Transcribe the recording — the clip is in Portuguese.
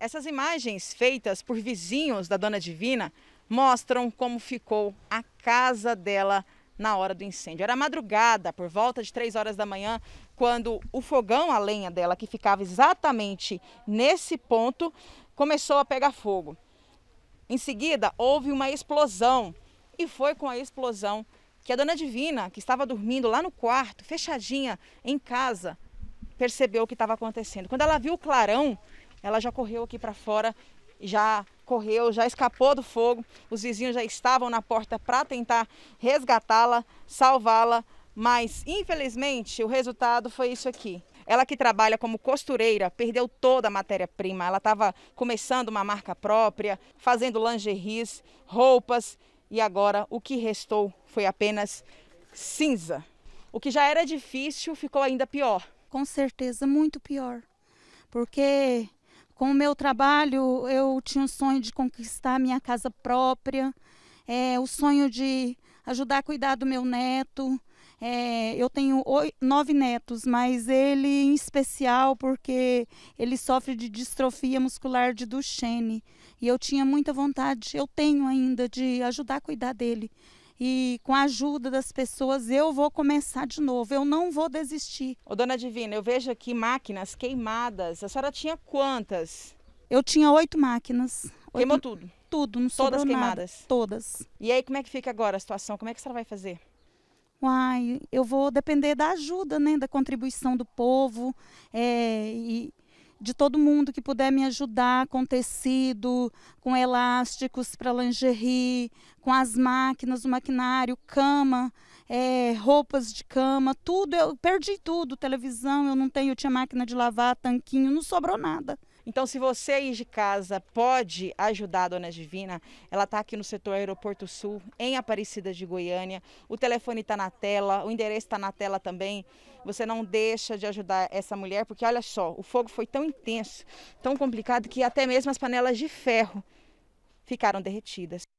Essas imagens feitas por vizinhos da Dona Divina mostram como ficou a casa dela na hora do incêndio. Era madrugada, por volta de 3 horas da manhã, quando o fogão a lenha dela, que ficava exatamente nesse ponto, começou a pegar fogo. Em seguida, houve uma explosão e foi com a explosão que a dona Divina, que estava dormindo lá no quarto, fechadinha em casa, percebeu o que estava acontecendo. Quando ela viu o clarão, ela já correu aqui para fora, já correu, já escapou do fogo. Os vizinhos já estavam na porta para tentar resgatá-la, salvá-la, mas infelizmente o resultado foi isso aqui. Ela que trabalha como costureira perdeu toda a matéria-prima. Ela estava começando uma marca própria, fazendo lingeries, roupas e agora o que restou foi apenas cinza. O que já era difícil ficou ainda pior. Com certeza, muito pior. Porque com o meu trabalho eu tinha o sonho de conquistar minha casa própria, é, o sonho de ajudar a cuidar do meu neto. É, eu tenho oito, nove netos, mas ele em especial porque ele sofre de distrofia muscular de Duchenne. E eu tinha muita vontade, eu tenho ainda, de ajudar a cuidar dele e com a ajuda das pessoas eu vou começar de novo, eu não vou desistir. Ô, dona Divina, eu vejo aqui máquinas queimadas. A senhora tinha quantas? Eu tinha oito máquinas. Queimou oito... tudo? Tudo, não Todas queimadas? Nada. Todas. E aí, como é que fica agora a situação? Como é que a senhora vai fazer? Uai, eu vou depender da ajuda, né, da contribuição do povo é, e de todo mundo que puder me ajudar com tecido, com elásticos para lingerie, com as máquinas, o maquinário, cama, é, roupas de cama, tudo. Eu perdi tudo, televisão, eu não tenho, eu tinha máquina de lavar, tanquinho, não sobrou nada. Então, se você aí de casa pode ajudar a Dona Divina, ela está aqui no setor Aeroporto Sul, em Aparecida de Goiânia. O telefone está na tela, o endereço está na tela também. Você não deixa de ajudar essa mulher, porque olha só, o fogo foi tão intenso, tão complicado, que até mesmo as panelas de ferro ficaram derretidas.